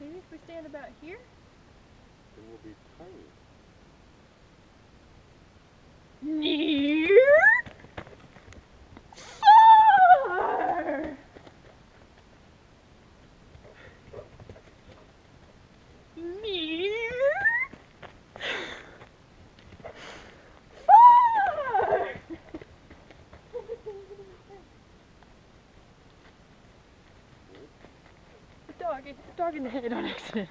Maybe if we stand about here? dog in, dog in the head on accident.